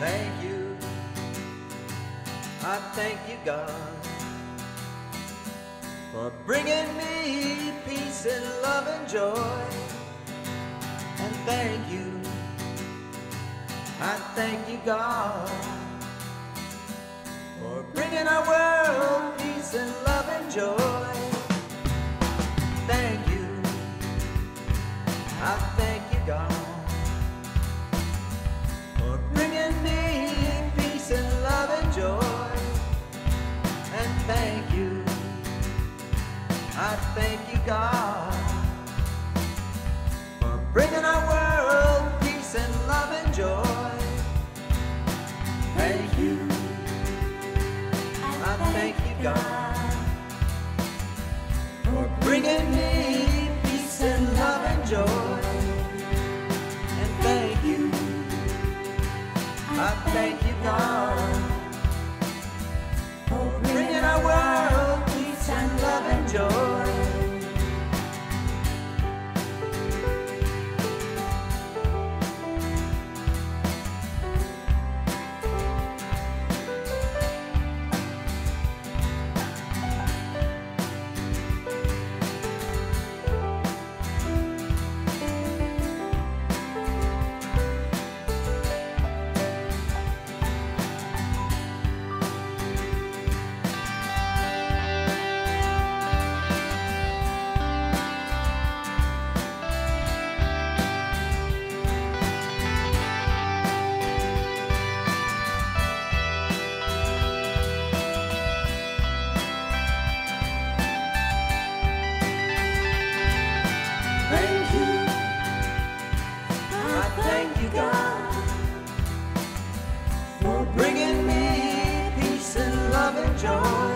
thank you. I thank you, God, for bringing me peace and love and joy. And thank you. I thank you, God, for bringing our world. I thank you, God, for bringing our world peace and love and joy. Thank you, I thank you, God, for bringing me peace and love and joy. And thank you, I thank you, God, for bringing our world joy.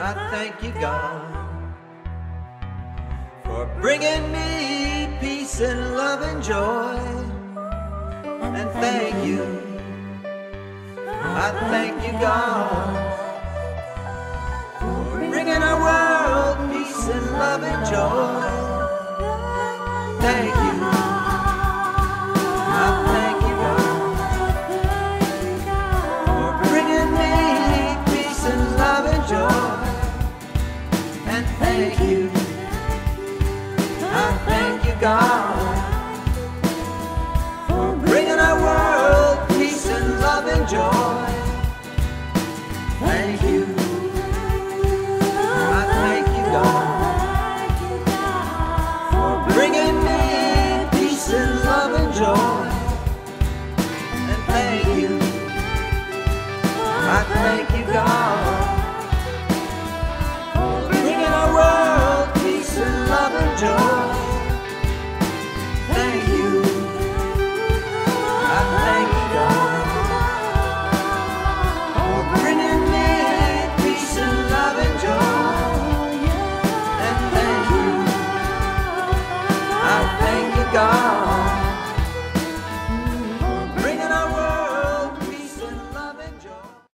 I thank you, God, for bringing me peace and love and joy. And thank you. I thank you, God, for bringing our world peace and love and joy. Thank you. I thank you, God, for bringing our world peace and love and joy. Thank you. I thank you, God, for bringing me peace and love and joy. And thank you. I thank you, God, for